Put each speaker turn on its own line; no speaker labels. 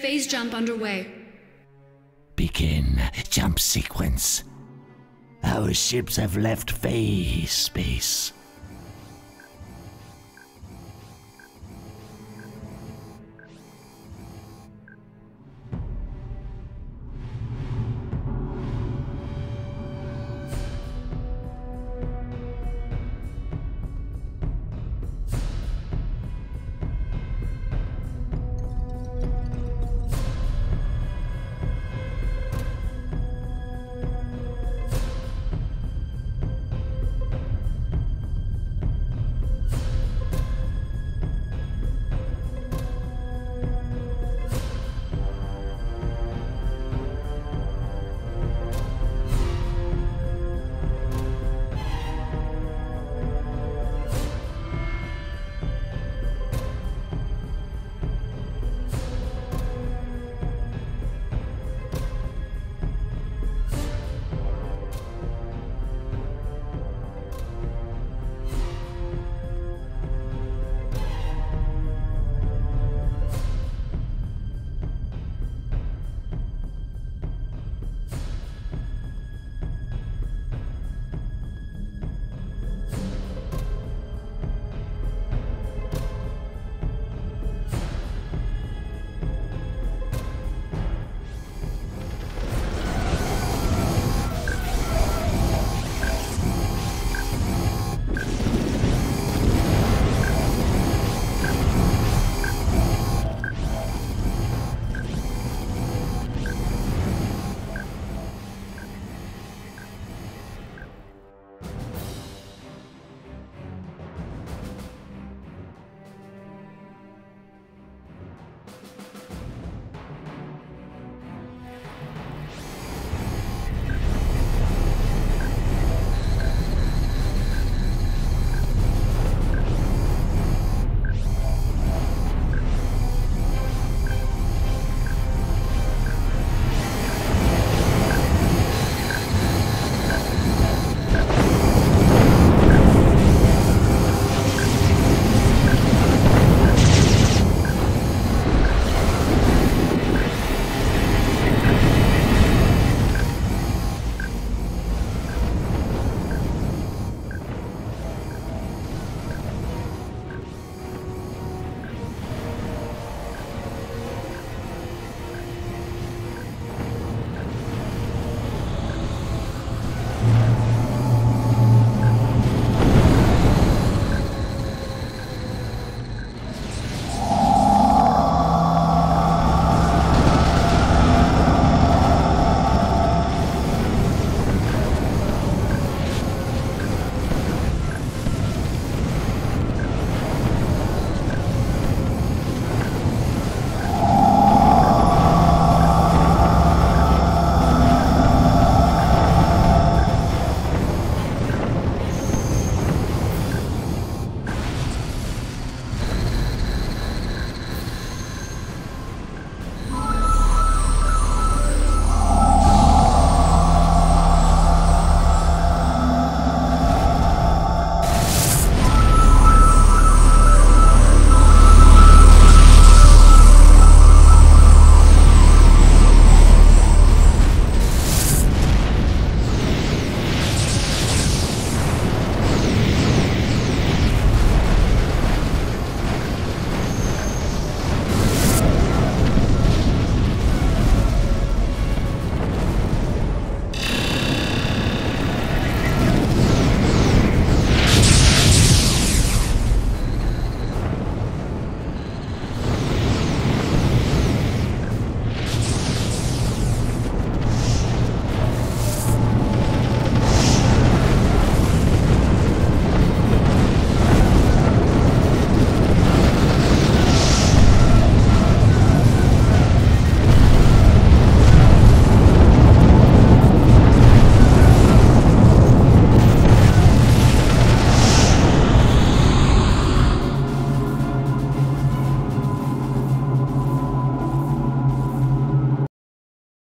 Phase jump underway.
Begin jump sequence. Our ships have left phase space.